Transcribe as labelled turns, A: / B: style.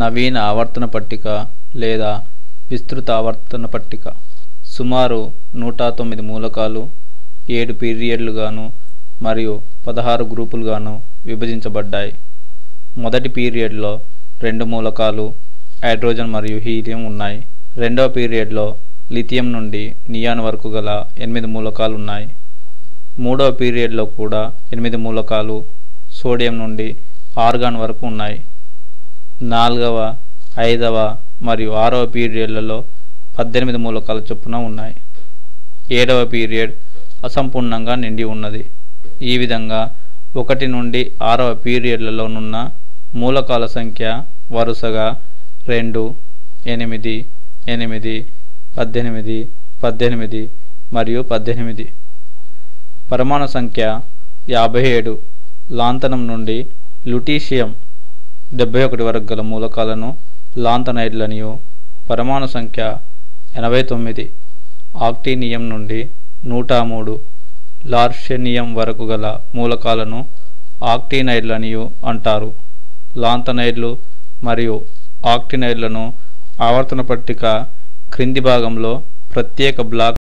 A: నవీన ఆవర్తన పట్టిక లేదా విస్తృత ఆవర్తన పట్టిక. సుమారు నూట తొమ్మిది మూలకాలు ఏడు పీరియడ్లుగాను మరియు పదహారు గ్రూపులుగాను విభజించబడ్డాయి. మొదటి పీరియడ్లో రెండు మూలకాలు హైడ్రోజన్ మరియు హీలియం ఉన్నాయి. రెండవ పీరియడ్లో లిథియం నుండి నియాన్ వరకు గల ఎనిమిది మూలకాలు ఉన్నాయి మూడవ పీరియడ్లో కూడా ఎనిమిది మూలకాలు సోడియం నుండి ఆర్గాన్ వరకు ఉన్నాయి. నాలుగవ ఐదవ మరియు ఆరవ పీరియడ్లలో పద్దెనిమిది మూలకాల చొప్పున ఉన్నాయి. ఏడవ పీరియడ్ అసంపూర్ణంగా నిండి ఉన్నది. ఈ విధంగా ఒకటి నుండి ఆరవ పీరియడ్లలోనున్న మూలకాల సంఖ్య వరుసగా రెండు ఎనిమిది ఎనిమిది పద్దెనిమిది పద్దెనిమిది మరియు పద్దెనిమిది. పరమాణు సంఖ్య యాభై ఏడు. లాంతనం నుండి లుటీషియం డెబ్బై ఒకటి వరకు గల మూలకాలను లాంతనైడ్లనియు పరమాణు సంఖ్య ఎనభై తొమ్మిది ఆక్టీనియం నుండి నూట మూడు లార్షనియం వరకు గల మూలకాలను ఆక్టీనైడ్లనియు అంటారు. లాంతనైడ్లు మరియు ఆక్టినైడ్లను ఆవర్తన పట్టిక క్రింది భాగంలో ప్రత్యేక బ్లాక్